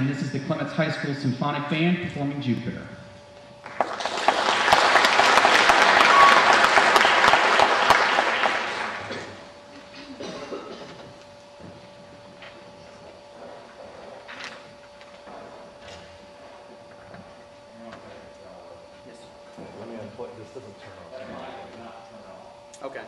and this is the Clements High School Symphonic Band performing Jupiter. Okay.